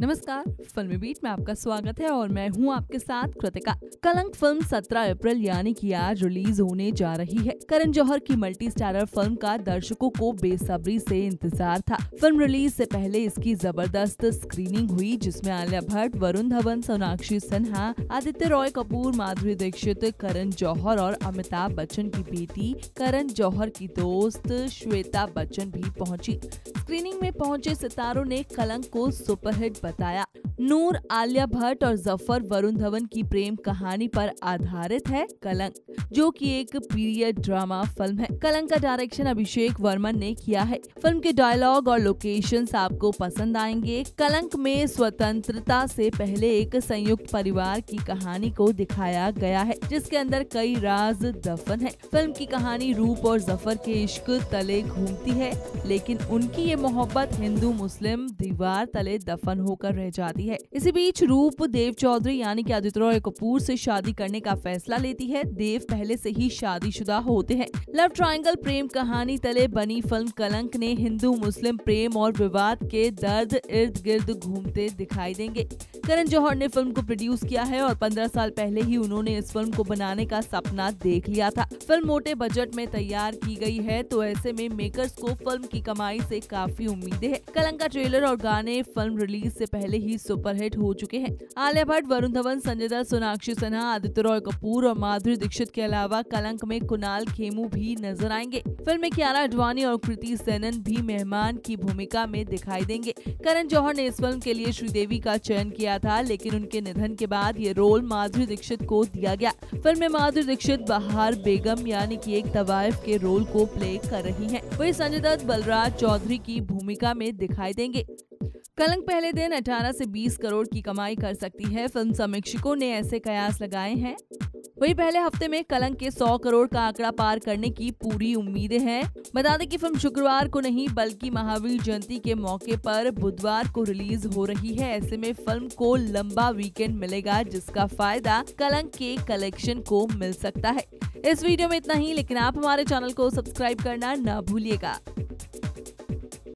नमस्कार फिल्मी बीट में आपका स्वागत है और मैं हूँ आपके साथ कृतिका। कलंक फ़िल्म 17 अप्रैल, यानी कि आज रिलीज़ होने जा रही है। करण जौहर की मल्टी स्टारर फ़िल्म का दर्शकों को बेसब्री से इंतज़ार था। फ़िल्म रिलीज़ से पहले इसकी ज़बरदस्त स्क्रीनिंग हुई, जिसमें आलिया भट्ट, वरुण धवन, सोनाक्षी सिन्हा, आदित्य रॉय कपूर, माधुरी दीक्षित, करण जौहर और अमिताभ बच्चन की बेटी, करण जौहर की दोस्त श्वेता बच्चन भी पहुँची। स्क्रीनिंग में पहुँचे सितारों ने कलंक को सुपरहिट बताया। नूर, आलिया भट्ट और ज़फ़र वरुण धवन की प्रेम कहानी पर आधारित है कलंक, जो कि एक पीरियड ड्रामा फ़िल्म है। कलंक का डायरेक्शन अभिषेक वर्मन ने किया है। फ़िल्म के डायलॉग और लोकेशंस आपको पसंद आएँगे। कलंक में स्वतंत्रता से पहले एक संयुक्त परिवार की कहानी को दिखाया गया है, जिसके अंदर कई राज दफन है। फ़िल्म की कहानी रूप और ज़फ़र के इश्क तले घूमती है, लेकिन उनकी ये मोहब्बत हिंदू, मुस्लिम दीवार तले दफन होकर रह जाती है। इसी बीच रूप देव चौधरी यानी कि आदित्य रॉय कपूर से शादी करने का फैसला लेती है। देव पहले से ही शादीशुदा होते हैं। लव ट्रायंगल प्रेम कहानी तले बनी फ़िल्म कलंक ने हिंदू, मुस्लिम प्रेम और विवाद के दर्द, इर्द गिर्द घूमते दिखाई देंगे। करण जौहर ने फ़िल्म को प्रोड्यूस किया है और 15 साल पहले ही उन्होंने इस फ़िल्म को बनाने का सपना देख लिया था। फ़िल्म मोटे बजट में तैयार की गई है तो ऐसे में मेकर्स को फ़िल्म की कमाई से काफ़ी उम्मीदें हैं। कलंक का ट्रेलर और गाने फ़िल्म रिलीज़ से पहले ही सुपरहिट हो चुके हैं। आलिया भट्ट, वरुण धवन, संजय दत्त, सोनाक्षी सिन्हा, आदित्य रॉय कपूर और माधुरी दीक्षित के अलावा कलंक में कुणाल खेमू भी नज़र आएँगे। फ़िल्म में कियारा अडवाणी और कृति सेनन भी मेहमान की भूमिका में दिखाई देंगे। करण जौहर ने इस फ़िल्म के लिए श्रीदेवी का चयन किया था, लेकिन उनके निधन के बाद ये रोल माधुरी दीक्षित को दिया गया। फ़िल्म में माधुरी दीक्षित बहार बेगम यानी कि एक तवाइफ के रोल को प्ले कर रही हैं। वही संजय दत्त, बलराज चौधरी की भूमिका में दिखाई देंगे। कलंक पहले दिन 18 से 20 करोड़ की कमाई कर सकती है। फ़िल्म समीक्षकों ने ऐसे कयास लगाए हैं। वही पहले हफ़्ते में कलंक के 100 करोड़ का आंकड़ा पार करने की पूरी उम्मीदें हैं। बता दें कि फ़िल्म शुक्रवार को नहीं, बल्कि महावीर जयंती के मौके पर बुधवार को रिलीज़ हो रही है। ऐसे में फ़िल्म को लंबा वीकेंड मिलेगा, जिसका फ़ायदा कलंक के कलेक्शन को मिल सकता है। इस वीडियो में इतना ही, लेकिन आप हमारे चैनल को सब्सक्राइब करना न भूलिएगा।